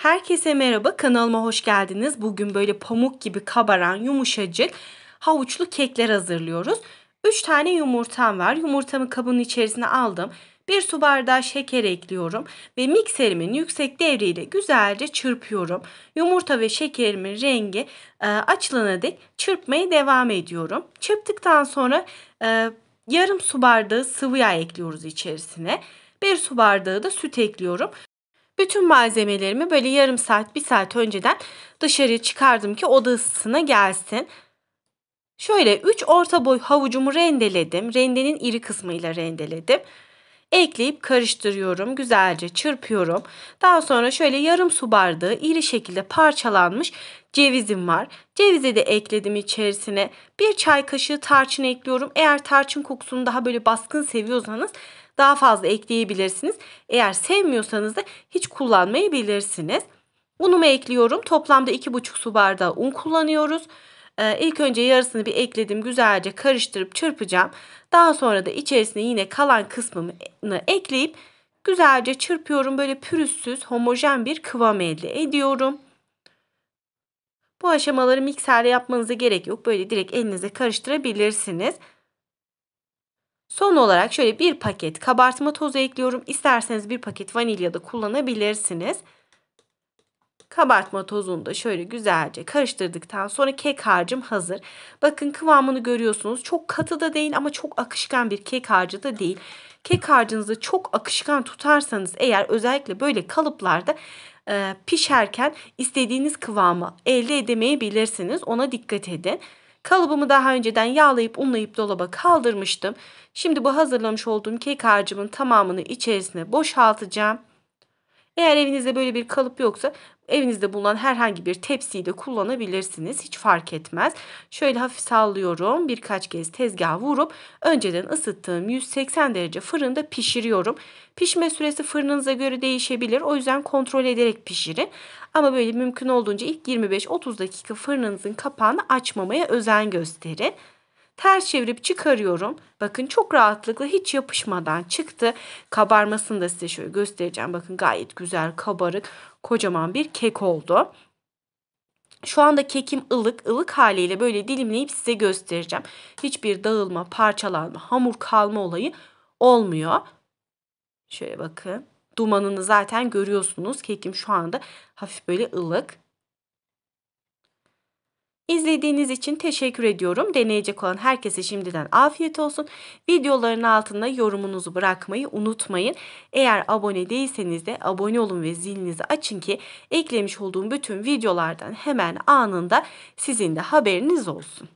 Herkese merhaba, kanalıma hoş geldiniz. Bugün böyle pamuk gibi kabaran, yumuşacık havuçlu kekler hazırlıyoruz. 3 tane yumurtam var. Yumurtamı kabın içerisine aldım. 1 su bardağı şeker ekliyorum ve mikserimin yüksek devriyle güzelce çırpıyorum. Yumurta ve şekerimin rengi e, açılana dek çırpmaya devam ediyorum. Çırptıktan sonra e, yarım su bardağı sıvı yağ ekliyoruz içerisine. 1 su bardağı da süt ekliyorum. Bütün malzemelerimi böyle yarım saat, bir saat önceden dışarıya çıkardım ki oda ısısına gelsin. Şöyle 3 orta boy havucumu rendeledim. Rendenin iri kısmıyla rendeledim. Ekleyip karıştırıyorum. Güzelce çırpıyorum. Daha sonra şöyle yarım su bardağı iri şekilde parçalanmış cevizim var. Cevizi de ekledim içerisine. Bir çay kaşığı tarçın ekliyorum. Eğer tarçın kokusunu daha böyle baskın seviyorsanız daha fazla ekleyebilirsiniz. Eğer sevmiyorsanız da hiç kullanmayabilirsiniz. Unumu ekliyorum. Toplamda 2,5 su bardağı un kullanıyoruz. Ee, ilk önce yarısını bir ekledim. Güzelce karıştırıp çırpacağım. Daha sonra da içerisine yine kalan kısmını ekleyip güzelce çırpıyorum. Böyle pürüzsüz, homojen bir kıvam elde ediyorum. Bu aşamaları mikserle yapmanıza gerek yok. Böyle direkt elinize karıştırabilirsiniz. Son olarak şöyle bir paket kabartma tozu ekliyorum. İsterseniz bir paket vanilya da kullanabilirsiniz. Kabartma tozunu da şöyle güzelce karıştırdıktan sonra kek harcım hazır. Bakın kıvamını görüyorsunuz. Çok katı da değil ama çok akışkan bir kek harcı da değil. Kek harcınızı çok akışkan tutarsanız eğer özellikle böyle kalıplarda e, pişerken istediğiniz kıvamı elde edemeyebilirsiniz. Ona dikkat edin. Kalıbımı daha önceden yağlayıp unlayıp dolaba kaldırmıştım. Şimdi bu hazırlamış olduğum kek harcımın tamamını içerisine boşaltacağım. Eğer evinizde böyle bir kalıp yoksa evinizde bulunan herhangi bir tepsiyi de kullanabilirsiniz. Hiç fark etmez. Şöyle hafif sallıyorum. Birkaç kez tezgah vurup önceden ısıttığım 180 derece fırında pişiriyorum. Pişme süresi fırınınıza göre değişebilir. O yüzden kontrol ederek pişirin. Ama böyle mümkün olduğunca ilk 25-30 dakika fırınınızın kapağını açmamaya özen gösterin. Ters çevirip çıkarıyorum. Bakın çok rahatlıkla hiç yapışmadan çıktı. Kabarmasını da size şöyle göstereceğim. Bakın gayet güzel kabarık kocaman bir kek oldu. Şu anda kekim ılık, ılık haliyle böyle dilimleyip size göstereceğim. Hiçbir dağılma, parçalanma, hamur kalma olayı olmuyor. Şöyle bakın. Dumanını zaten görüyorsunuz. Kekim şu anda hafif böyle ılık. İzlediğiniz için teşekkür ediyorum. Deneyecek olan herkese şimdiden afiyet olsun. Videoların altında yorumunuzu bırakmayı unutmayın. Eğer abone değilseniz de abone olun ve zilinizi açın ki eklemiş olduğum bütün videolardan hemen anında sizin de haberiniz olsun.